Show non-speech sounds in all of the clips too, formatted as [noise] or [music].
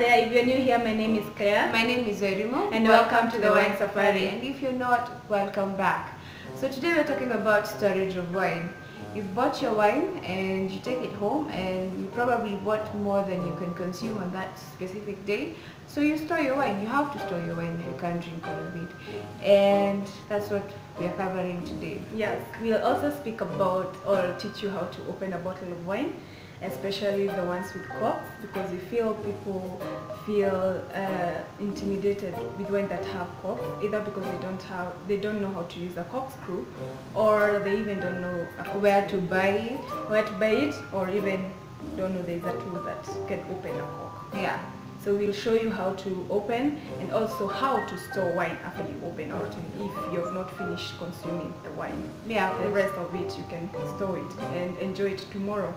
there, if you're new here, my name is Claire. My name is Werimo And welcome to the Wine Safari. And if you're not, welcome back. So today we're talking about storage of wine. You've bought your wine and you take it home and you probably bought more than you can consume on that specific day. So you store your wine. You have to store your wine if you can't drink all of it. And that's what we are covering today. Yes, we'll also speak about or teach you how to open a bottle of wine, especially the ones with corks, because we feel people feel uh, intimidated with wine that have corks, either because they don't have, they don't know how to use a corkscrew, or they even don't know Where to buy it. where to buy it, or even don't know there's a tool that can open a cork. Yeah. So we'll show you how to open and also how to store wine after you open or if you've not finished consuming the wine. Yeah. The rest of it you can store it and enjoy it tomorrow.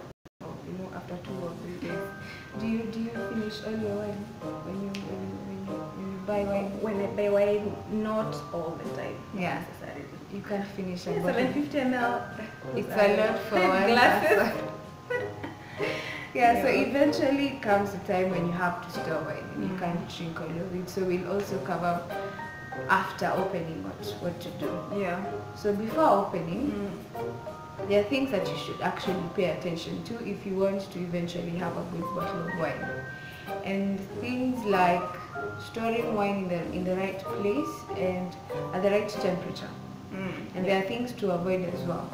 You know, after two or three days. Do you do you finish all your wine when you when you, when you, when you buy wine? When I buy wine, not all the time. Yeah. necessarily. You can't finish a Yeah, bottle. 750 ml. It's a lot [laughs] for one glasses. [laughs] yeah, so eventually comes the time when you have to store wine and you Mm. can't drink all of it. So we'll also cover after opening what, what to do. Yeah. So before opening, Mm. There are things that you should actually pay attention to if you want to eventually have a good bottle of wine. And things like storing wine in the, in the right place and at the right temperature. Mm. And there are things to avoid as well.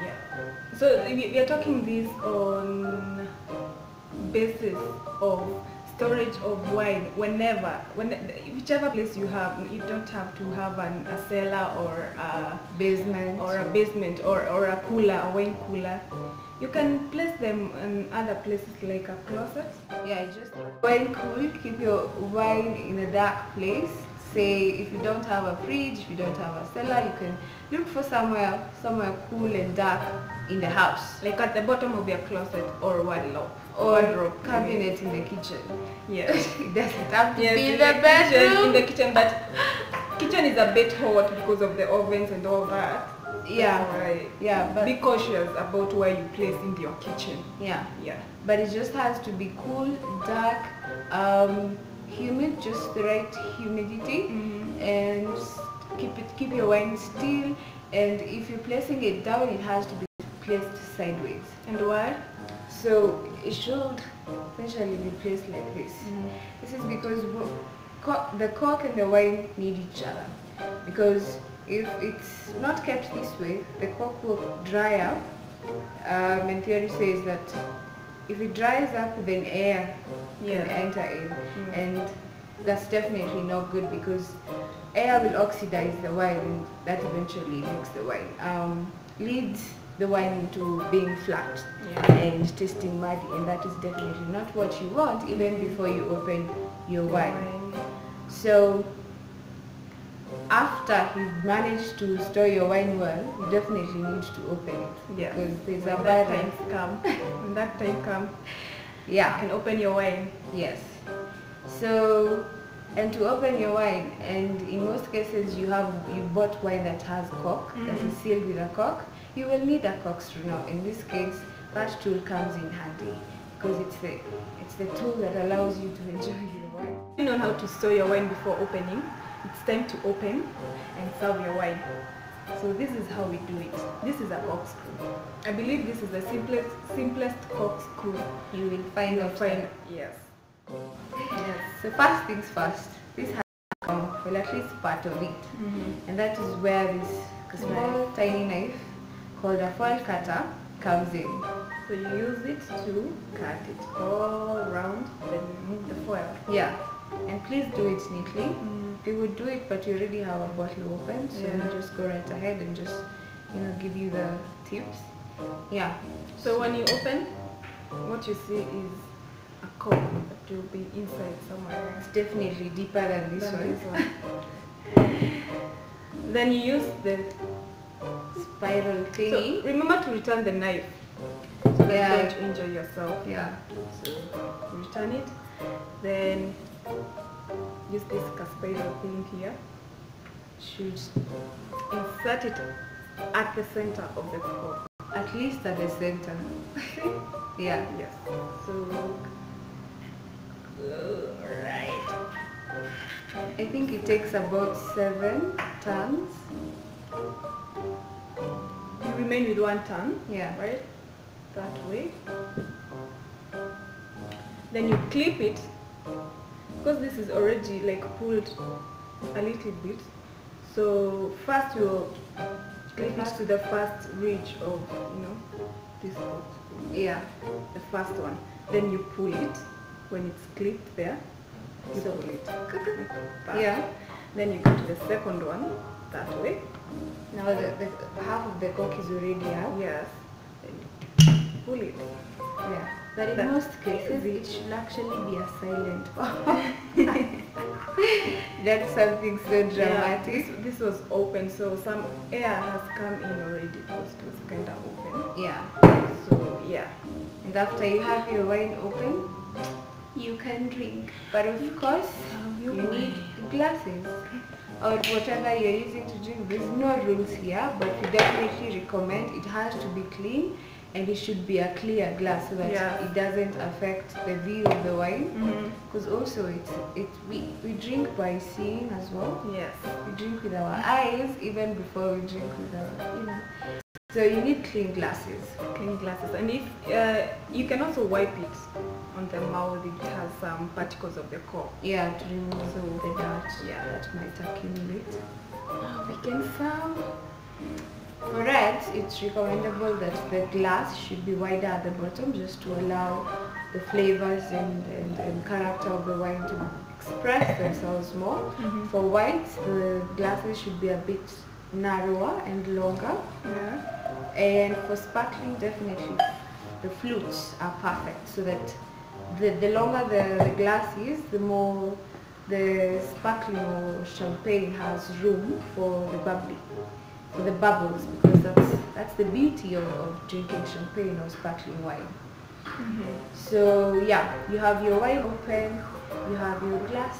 Yeah. So we we are talking this on basis of storage of wine whenever, when whichever place you have, you don't have to have an, a cellar or a, Basement. or a basement or, or a cooler, a wine cooler. You can place them in other places like a closet. Yeah, just wine cool, keep your wine in a dark place. Say if you don't have a fridge, if you don't have a cellar, you can look for somewhere somewhere cool and dark in the house. Like at the bottom of your closet or wardrobe. Or Wardrobe, cabinet in the kitchen. Yes. [laughs] it doesn't have to Yes, be in the kitchen, bedroom. in the kitchen, but kitchen is a bit hot because of the ovens and all that. yeah. Right. Yeah, but Be cautious about where you place in your kitchen. yeah. Yeah. But it just has to be cool, dark, um, humid, just the right humidity. and keep it keep your wine still. And if you're placing it down it has to be placed sideways. And why? so it should essentially be placed like this. This is because the cork and the wine need each other. Because if it's not kept this way the cork will dry up. Um, and theory says that if it dries up then air Yeah. can enter in Mm. and that's definitely not good because air will oxidize the wine and that eventually makes the wine um, leads the wine into being flat Yeah. and tasting muddy and that is definitely not what you want even before you open your wine so after you've managed to store your wine well you definitely need to open it Yeah. because there's When a that barrier time come, when that time come, you yeah can open your wine. Yes. So, and to open your wine, and in most cases you have you bought wine that has cork, that is mm-hmm. sealed with a cork, you will need a corkscrew. Now, in this case, that tool comes in handy because it's the it's the tool that allows you to enjoy your wine. You know how to store your wine before opening. It's time to open and serve your wine. So this is how we do it. This is a corkscrew. I believe this is the simplest simplest corkscrew You will find you'll find. Yes. Yes. So first things first. This has come, well at least part of it, mm-hmm. and that is where this small tiny knife called a foil cutter comes in. So you use it to cut it all around, then remove the foil. Yeah, and please do it neatly. Mm-hmm. You would do it, but you already have a bottle open, so Yeah. you just go right ahead and just, you know, give you the tips. Yeah. So when you open, what you see is a cork that will be inside somewhere. It's definitely deeper than this Than one. this [laughs] one. then you use the Spiral so remember to return the knife so Yeah. you don't injure yourself. yeah. So return it, then use this spiral thing here. Should insert it at the center of the cork. At least at the center. [laughs] yeah. Yes. So uh, I think it takes about seven turns. You remain with one turn, Yeah. right? That way. Then you clip it because this is already like pulled a little bit. So first you clip it to the first ridge of you know this part, Yeah. the first one. Then you pull it when it's clipped there. You So- pull it. [laughs] Yeah. Then you go to the second one that way. Now the, the half of the cork is already out. Yes. Then pull it. Yeah. But in most cases, it should actually be a silent [laughs] [laughs] That's something so Yeah, dramatic. this, this was open, so some air has come in already because it was kind of open. Yeah. So yeah, And after you have your wine open, you can drink. But of course, um, you you need glasses or whatever you're using to drink. There's no rules here, but we definitely recommend it has to be clean and it should be a clear glass so that Yeah. it doesn't affect the view of the wine. Mhm. Because also it's it we, we drink by seeing as well. yes, We drink with our eyes even before we drink with our you know. So you need clean glasses. clean glasses, and if uh, you can also wipe it on the mouth, it has some particles of the cork. Yeah, to remove So, the dirt yeah. that might accumulate. We can serve. For red, it's recommendable that the glass should be wider at the bottom just to allow the flavors and, and, and character of the wine to express themselves more. Mhm. For whites, the glasses should be a bit narrower and longer. Yeah. And for sparkling, definitely the flutes are perfect so that the, the longer the, the glass is, the more the sparkling or champagne has room for the bubbly, the bubbles because that's, that's the beauty of, of drinking champagne or sparkling wine. Mhm. So yeah, you have your wine open, you have your glass,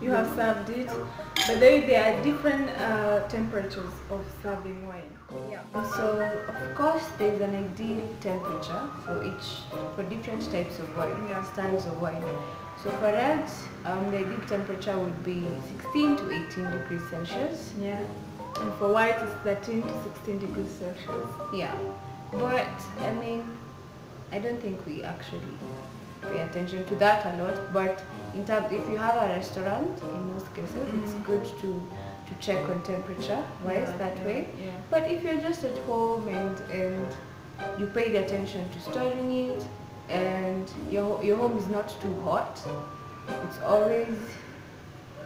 You have served it, but there, there are different uh, temperatures of serving wine. Yeah. So of course there's an ideal temperature for each for different types of wine, Yeah. styles of wine. So for red, um, the ideal temperature would be 16 to 18 degrees Celsius. Yeah. And for white, it's 13 to 16 degrees Celsius. Yeah. But I mean, I don't think we actually pay attention to that a lot. But in terms, if you have a restaurant, in most cases, it's Mhm. good to to check on temperature wise Yeah, that yeah, way. Yeah. But if you're just at home and and you paid attention to storing it and your your home is not too hot, it's always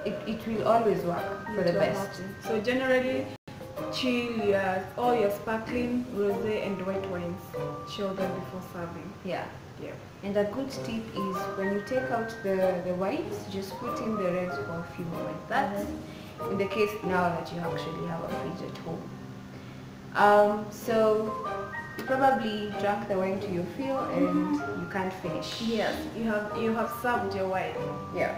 it, it will always work for the best. So generally, chill your, all your sparkling, rosé and white wines. Chill them before serving. Yeah. Yeah. And a good tip is when you take out the, the whites, just put in the reds for a few moments. That's in the case now that you actually have a fridge at home. Um, so you probably drank the wine to your fill and you can't finish. Yes, you have you have served your wine. Yeah.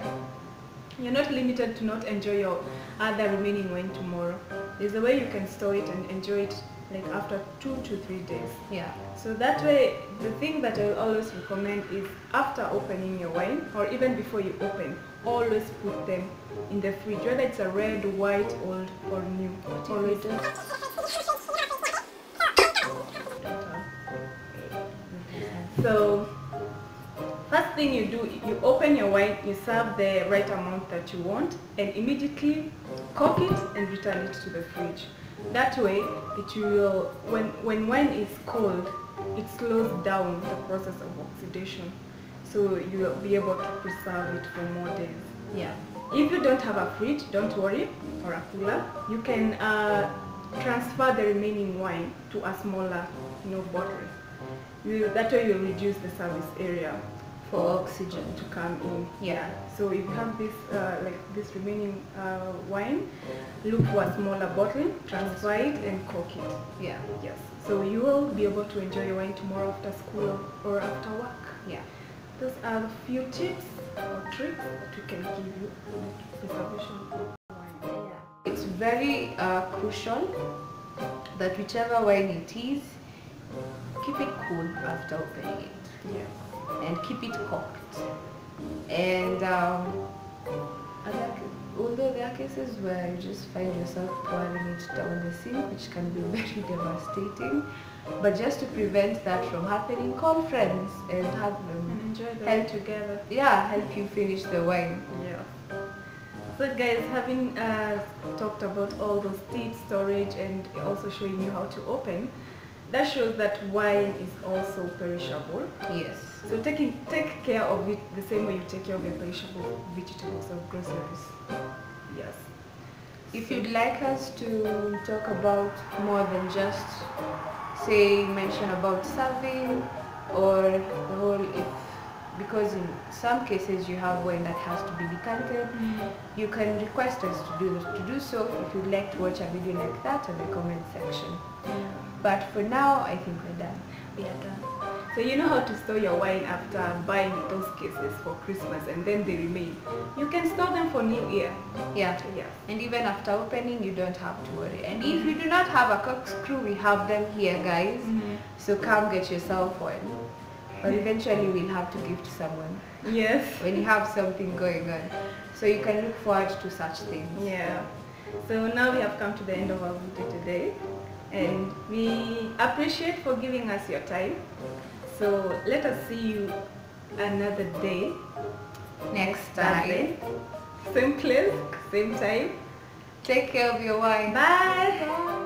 You're not limited to not enjoy your other remaining wine tomorrow. There's a way you can store it and enjoy it like after two to three days. Yeah. So that way, the thing that I always recommend is after opening your wine, or even before you open, always put them in the fridge, whether it's a red, white, old, or new. Always. So, first thing you do, you open your wine, you serve the right amount that you want, and immediately cork it and return it to the fridge. That way, it will, when, when wine is cold, it slows down the process of oxidation. So you will be able to preserve it for more days. Yeah. If you don't have a fridge, don't worry, or a cooler, you can uh, transfer the remaining wine to a smaller you know, bottle. You, that way you'll reduce the service area For oxygen. to come in. Yeah. So if you have this, uh, like this remaining uh, wine, look for a smaller bottle, transfer it and cork it. Yeah. Yes. So you will be able to enjoy your wine tomorrow after school or after work. Yeah. Those are a few tips or tricks that we can give you preservation wine. It's very uh, crucial that whichever wine it is, keep it cool after opening it. Yes. And keep it corked. And um, other although there are cases where you just find yourself pouring it down the sink, which can be [laughs] very devastating. But just to prevent that from happening, call friends and have And them, enjoy the Help. wine together. yeah, help you finish the wine. Yeah. So guys, having uh, talked about all those tips, storage, and also showing you how to open, that shows that wine is also perishable. Yes. So taking take care of it the same way you take care of your perishable vegetables or groceries. Yes. If you'd like us to talk about more than just, say, mention about serving or the whole, if, because in some cases you have wine that has to be decanted, mm-hmm. you can request us to do to do so if you'd like to watch a video like that in the comment section. But for now, I think we're done. We are done. So you know how to store your wine after buying those cases for Christmas and then they remain. You can store them for New Year. Yeah. Yes. And even after opening, you don't have to worry. And if you do not have a corkscrew, we have them here, guys. Mm-hmm. So come get yourself one. But eventually we'll have to give to someone Yes. when you have something going on. So you can look forward to such things. Yeah. So now we have come to the end of our video today and we appreciate for giving us your time. So let us see you another day. Next time, Same place, same time. take care of your wine. Bye. Bye.